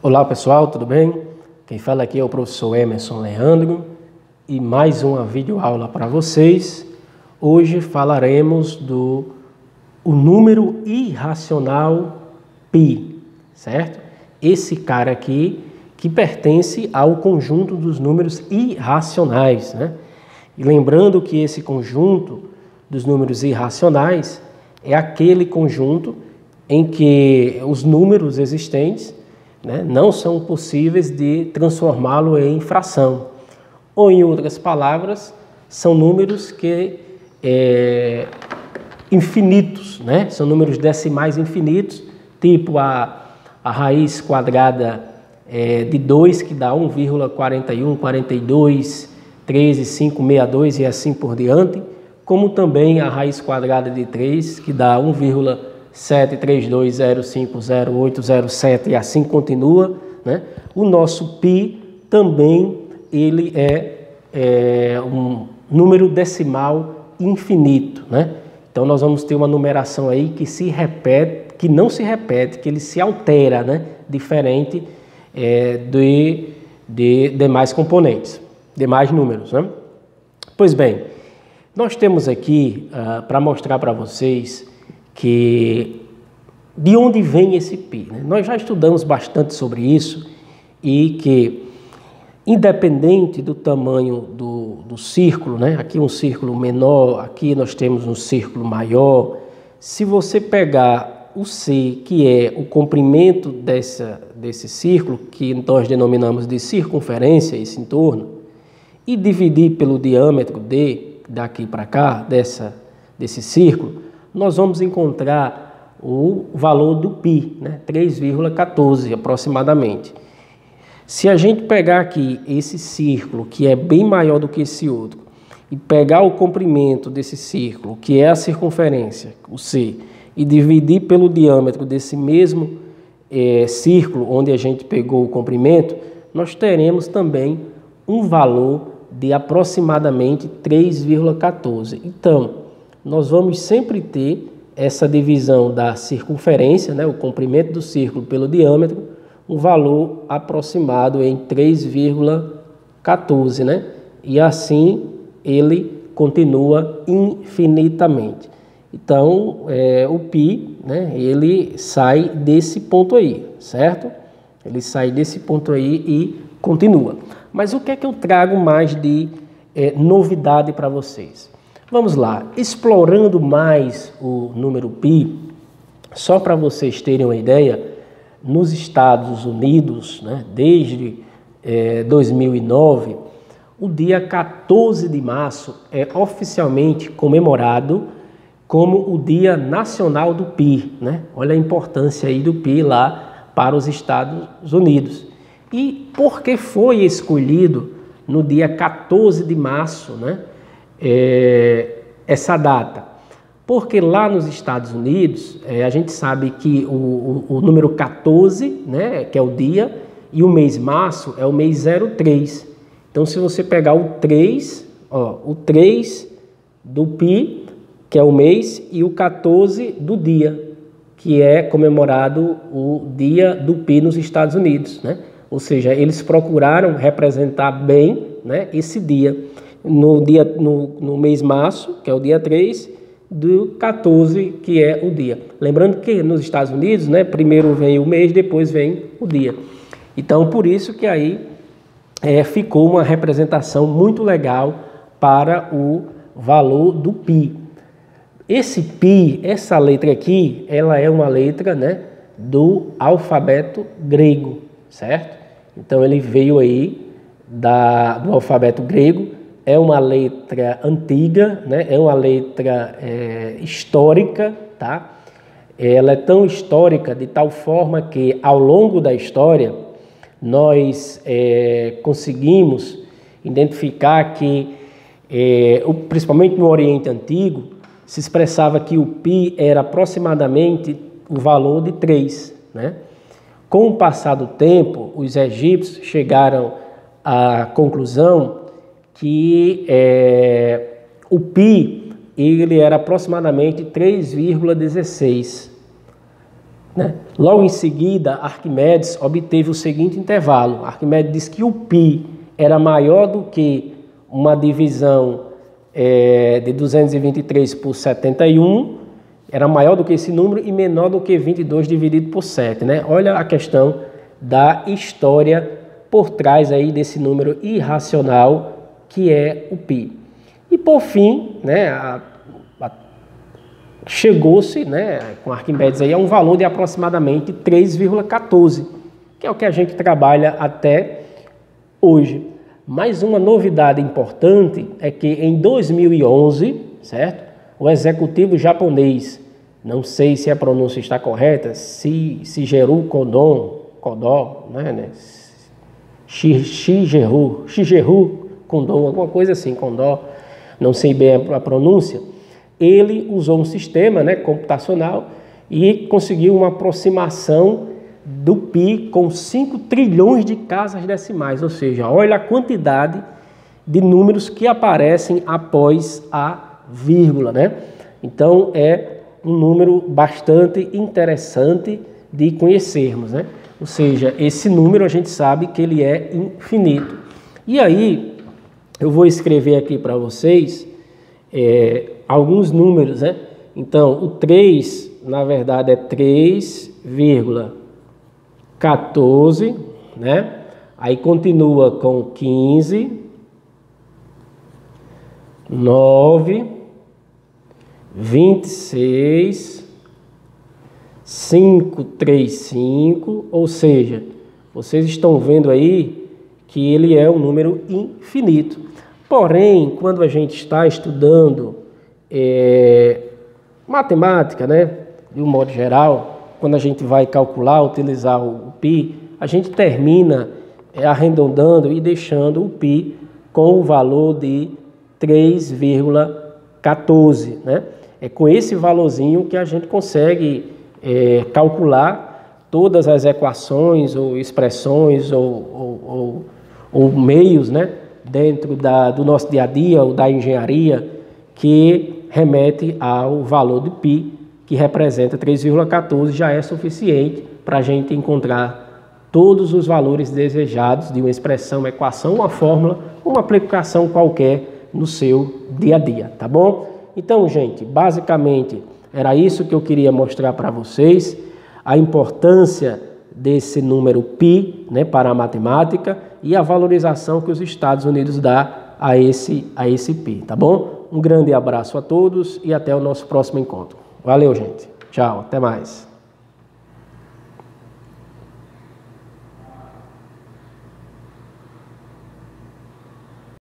Olá pessoal, tudo bem? Quem fala aqui é o professor Emerson Leandro e mais uma videoaula para vocês. Hoje falaremos do o número irracional π, certo? Esse cara aqui que pertence ao conjunto dos números irracionais, né? E lembrando que esse conjunto dos números irracionais é aquele conjunto em que os números existentes né, não são possíveis de transformá-lo em fração. Ou, em outras palavras, são números que é, infinitos, né? são números decimais infinitos, tipo a, a raiz quadrada é, de 2, que dá 1,41, 42, 13, 5, 62 e assim por diante, como também a raiz quadrada de 3, que dá 1,41. 732050807 e assim continua, né? O nosso pi também ele é, é um número decimal infinito, né? Então nós vamos ter uma numeração aí que se repete, que não se repete, que ele se altera, né? Diferente é, de, de demais componentes, demais números, né? Pois bem, nós temos aqui uh, para mostrar para vocês que de onde vem esse pi. Né? Nós já estudamos bastante sobre isso e que, independente do tamanho do, do círculo, né? aqui um círculo menor, aqui nós temos um círculo maior, se você pegar o C, que é o comprimento dessa, desse círculo, que nós denominamos de circunferência, esse entorno, e dividir pelo diâmetro D, daqui para cá, dessa, desse círculo, nós vamos encontrar o valor do π, né? 3,14 aproximadamente. Se a gente pegar aqui esse círculo, que é bem maior do que esse outro, e pegar o comprimento desse círculo, que é a circunferência, o C, e dividir pelo diâmetro desse mesmo é, círculo onde a gente pegou o comprimento, nós teremos também um valor de aproximadamente 3,14. Então, nós vamos sempre ter essa divisão da circunferência, né, o comprimento do círculo pelo diâmetro, um valor aproximado em 3,14, né? E assim ele continua infinitamente. Então, é, o π, né, ele sai desse ponto aí, certo? Ele sai desse ponto aí e continua. Mas o que é que eu trago mais de é, novidade para vocês? Vamos lá, explorando mais o número pi, só para vocês terem uma ideia, nos Estados Unidos, né, desde é, 2009, o dia 14 de março é oficialmente comemorado como o Dia Nacional do Pi. Né? Olha a importância aí do Pi lá para os Estados Unidos. E por que foi escolhido no dia 14 de março, né? É, essa data? Porque lá nos Estados Unidos, é, a gente sabe que o, o, o, número 14, né, que é o dia, e o mês março é o mês 03. Então, se você pegar o 3, ó, o 3 do pi, que é o mês, e o 14 do dia, que é comemorado o dia do pi nos Estados Unidos, né? Ou seja, eles procuraram representar bem né, esse dia no, dia, no, no mês março, que é o dia 3, do 14, que é o dia. Lembrando que nos Estados Unidos, né, primeiro vem o mês, depois vem o dia. Então, por isso que aí é, ficou uma representação muito legal para o valor do pi. Esse pi, essa letra aqui, ela é uma letra né, do alfabeto grego, certo? Então ele veio aí da, do alfabeto grego é uma letra antiga, né? é uma letra é, histórica, tá? Ela é tão histórica de tal forma que ao longo da história nós é, conseguimos identificar que, é, principalmente no Oriente Antigo, se expressava que o pi era aproximadamente o valor de 3. Né? Com o passar do tempo, os egípcios chegaram à conclusão que é, o pi ele era aproximadamente 3,16. Né? Logo em seguida, Arquimedes obteve o seguinte intervalo. Arquimedes disse que o π era maior do que uma divisão é, de 223 por 71, era maior do que esse número e menor do que 22 dividido por 7. Né? Olha a questão da história por trás aí desse número irracional que é o π. E por fim, né, chegou-se, né, com Arquimedes aí a um valor de aproximadamente 3,14, que é o que a gente trabalha até hoje. Mais uma novidade importante é que em 2011, certo? O executivo japonês, não sei se a pronúncia está correta, se Shigeru Kodon, Kodó, né, né? Shigeru, Shigeru Kondon, alguma coisa assim, Kondó, não sei bem a pronúncia ele usou um sistema né, computacional e conseguiu uma aproximação do PI com 5 trilhões de casas decimais, ou seja, olha a quantidade de números que aparecem após a vírgula, né? Então é um número bastante interessante de conhecermos, né? Ou seja, esse número a gente sabe que ele é infinito. E aí eu vou escrever aqui para vocês é, alguns números, né? Então, o 3, na verdade, é 3,14, né? Aí continua com 15, 9, 26, 535, ou seja, vocês estão vendo aí que ele é um número infinito. Porém, quando a gente está estudando é, matemática, né, de um modo geral, quando a gente vai calcular, utilizar o π, a gente termina é, arredondando e deixando o π com o valor de 3,14, né? É com esse valorzinho que a gente consegue é, calcular todas as equações ou expressões ou, ou, ou, ou meios, né? Dentro da, do nosso dia a dia ou da engenharia que remete ao valor do π, que representa 3,14, já é suficiente para a gente encontrar todos os valores desejados de uma expressão, uma equação, uma fórmula, uma aplicação qualquer no seu dia a dia, tá bom? Então, gente, basicamente era isso que eu queria mostrar para vocês, a importância desse número π né, para a matemática e a valorização que os Estados Unidos dá a esse, a esse π, tá bom? Um grande abraço a todos e até o nosso próximo encontro. Valeu, gente. Tchau, até mais.